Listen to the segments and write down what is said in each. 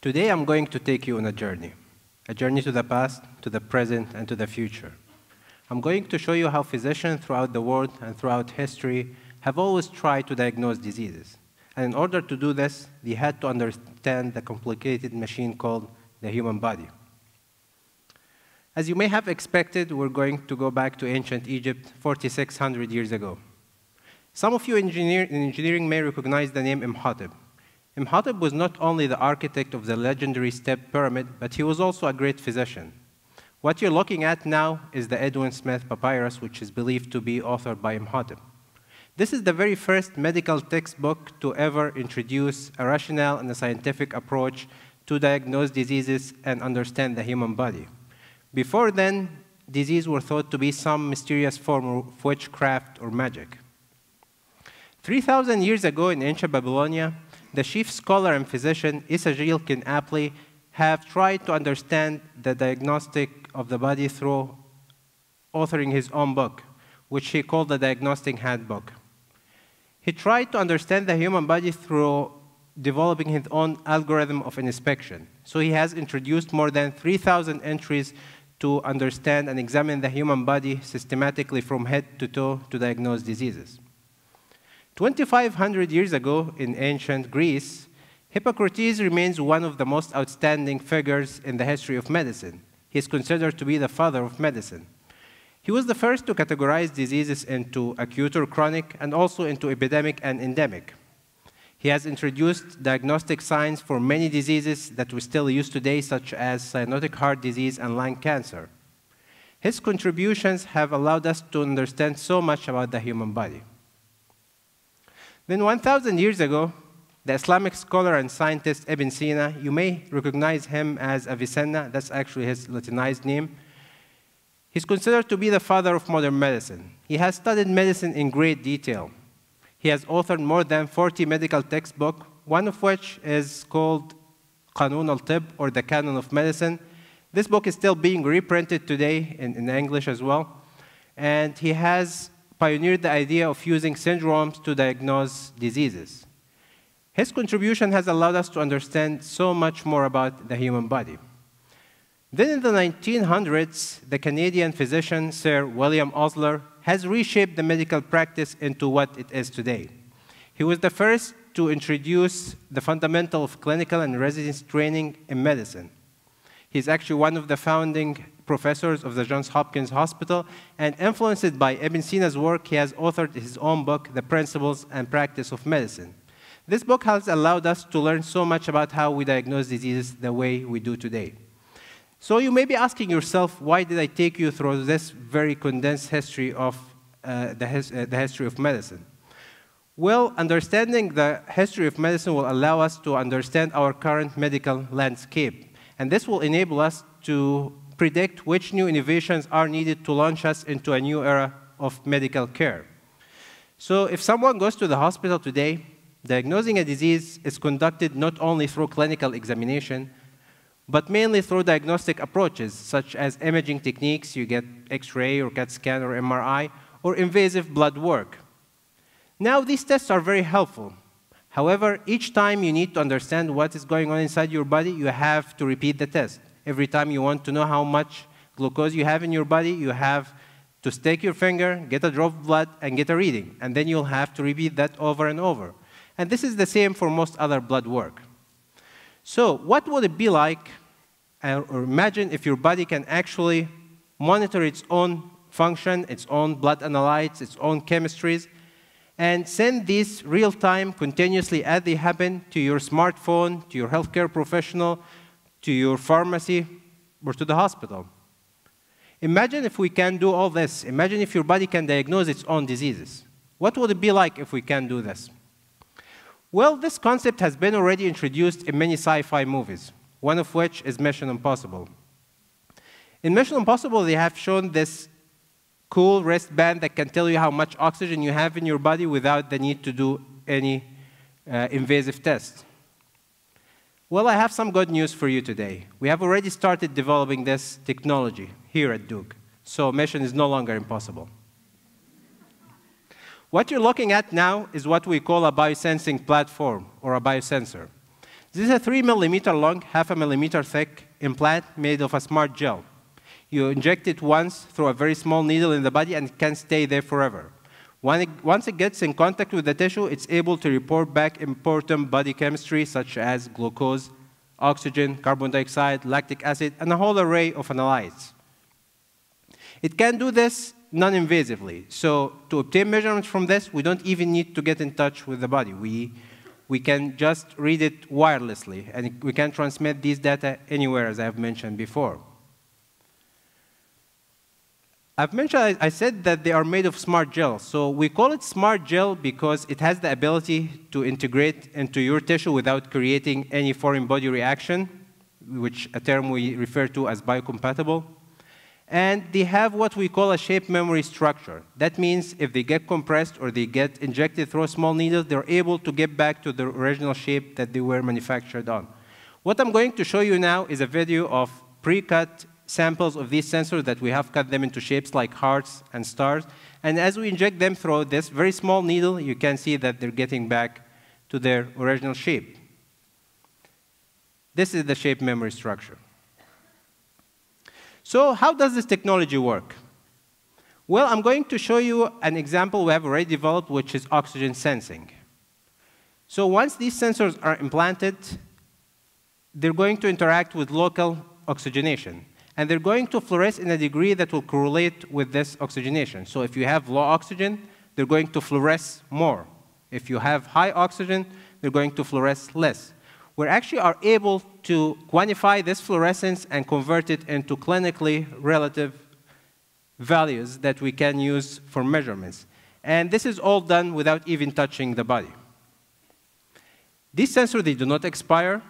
Today I'm going to take you on a journey, a journey to the past, to the present, and to the future. I'm going to show you how physicians throughout the world and throughout history have always tried to diagnose diseases. And in order to do this, they had to understand the complicated machine called the human body. As you may have expected, we're going to go back to ancient Egypt 4,600 years ago. Some of you engineer, in engineering may recognize the name Imhotep. Imhotep was not only the architect of the legendary step pyramid, but he was also a great physician. What you're looking at now is the Edwin Smith papyrus, which is believed to be authored by Imhotep. This is the very first medical textbook to ever introduce a rational and a scientific approach to diagnose diseases and understand the human body. Before then, diseases were thought to be some mysterious form of witchcraft or magic. 3,000 years ago in ancient Babylonia, the chief scholar and physician Esagil Kin Apli have tried to understand the diagnostic of the body through authoring his own book, which he called the Diagnostic Handbook. He tried to understand the human body through developing his own algorithm of inspection. So he has introduced more than 3,000 entries to understand and examine the human body systematically from head to toe to diagnose diseases. 2,500 years ago in ancient Greece, Hippocrates remains one of the most outstanding figures in the history of medicine. He is considered to be the father of medicine. He was the first to categorize diseases into acute or chronic and also into epidemic and endemic. He has introduced diagnostic signs for many diseases that we still use today, such as cyanotic heart disease and lung cancer. His contributions have allowed us to understand so much about the human body. Then 1,000 years ago, the Islamic scholar and scientist Ibn Sina, you may recognize him as Avicenna, that's actually his Latinized name. He's considered to be the father of modern medicine. He has studied medicine in great detail. He has authored more than 40 medical textbooks, one of which is called Qanun al-Tib, or the Canon of Medicine. This book is still being reprinted today in, in English as well. And he has pioneered the idea of using syndromes to diagnose diseases. His contribution has allowed us to understand so much more about the human body. Then in the 1900s, the Canadian physician Sir William Osler has reshaped the medical practice into what it is today. He was the first to introduce the fundamental of clinical and residence training in medicine. He's actually one of the founding professors of the Johns Hopkins Hospital, and influenced by Ibn Sina's work, he has authored his own book, The Principles and Practice of Medicine. This book has allowed us to learn so much about how we diagnose diseases the way we do today. So you may be asking yourself, why did I take you through this very condensed history of uh, the, his, uh, the history of medicine? Well, understanding the history of medicine will allow us to understand our current medical landscape. And this will enable us to predict which new innovations are needed to launch us into a new era of medical care. So if someone goes to the hospital today, diagnosing a disease is conducted not only through clinical examination, but mainly through diagnostic approaches, such as imaging techniques, you get X-ray or CAT scan or MRI, or invasive blood work. Now, these tests are very helpful. However, each time you need to understand what is going on inside your body, you have to repeat the test. Every time you want to know how much glucose you have in your body, you have to stick your finger, get a drop of blood, and get a reading. And then you'll have to repeat that over and over. And this is the same for most other blood work. So what would it be like, or imagine if your body can actually monitor its own function, its own blood analytes, its own chemistries, and send these real-time, continuously as they happen to your smartphone, to your healthcare professional, to your pharmacy, or to the hospital. Imagine if we can do all this. Imagine if your body can diagnose its own diseases. What would it be like if we can do this? Well, this concept has been already introduced in many sci-fi movies, one of which is Mission Impossible. In Mission Impossible, they have shown this cool wristband that can tell you how much oxygen you have in your body without the need to do any uh, invasive tests. Well, I have some good news for you today. We have already started developing this technology here at Duke. So mission is no longer impossible. What you're looking at now is what we call a biosensing platform or a biosensor. This is a three millimeter long, half a millimeter thick implant made of a smart gel. You inject it once through a very small needle in the body and it can stay there forever. once it gets in contact with the tissue, it's able to report back important body chemistry such as glucose, oxygen, carbon dioxide, lactic acid, and a whole array of analytes. It can do this non-invasively. So to obtain measurements from this, we don't even need to get in touch with the body. We, we can just read it wirelessly, and we can transmit these data anywhere, as I've mentioned before. I've mentioned, I said that they are made of smart gel. So we call it smart gel because it has the ability to integrate into your tissue without creating any foreign body reaction, which a term we refer to as biocompatible. And they have what we call a shape memory structure. That means if they get compressed or they get injected through a small needle, they're able to get back to the original shape that they were manufactured on. What I'm going to show you now is a video of pre-cut samples of these sensors that we have cut them into shapes like hearts and stars. And as we inject them through this very small needle, you can see that they're getting back to their original shape. This is the shape memory structure. So how does this technology work? Well, I'm going to show you an example we have already developed, which is oxygen sensing. So once these sensors are implanted, they're going to interact with local oxygenation and they're going to fluoresce in a degree that will correlate with this oxygenation. So if you have low oxygen, they're going to fluoresce more. If you have high oxygen, they're going to fluoresce less. We actually are able to quantify this fluorescence and convert it into clinically relative values that we can use for measurements. And this is all done without even touching the body. These sensors, they do not expire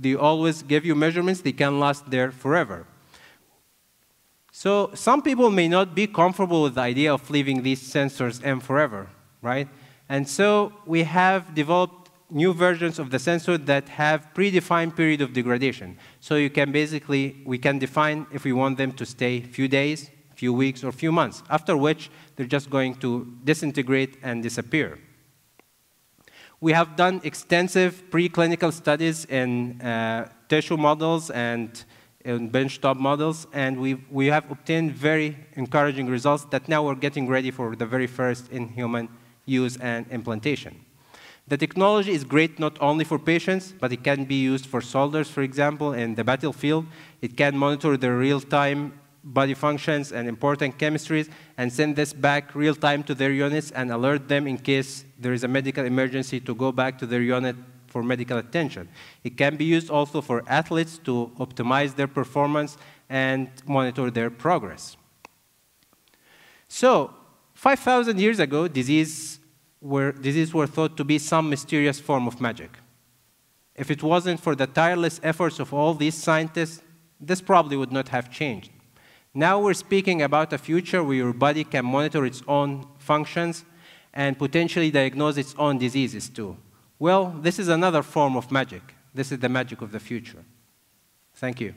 they always give you measurements, they can last there forever. So some people may not be comfortable with the idea of leaving these sensors in forever, right? And so we have developed new versions of the sensor that have predefined period of degradation. So you can basically, we can define if we want them to stay few days, few weeks, or few months, after which they're just going to disintegrate and disappear. We have done extensive preclinical studies in uh, tissue models and in benchtop models, and we, we have obtained very encouraging results that now we're getting ready for the very first in-human use and implantation. The technology is great not only for patients, but it can be used for soldiers, for example, in the battlefield. It can monitor the real-time body functions and important chemistries and send this back real time to their units and alert them in case there is a medical emergency to go back to their unit for medical attention. It can be used also for athletes to optimize their performance and monitor their progress. So, 5,000 years ago, disease were, diseases were thought to be some mysterious form of magic. If it wasn't for the tireless efforts of all these scientists, this probably would not have changed. Now we're speaking about a future where your body can monitor its own functions and potentially diagnose its own diseases too. Well, this is another form of magic. This is the magic of the future. Thank you.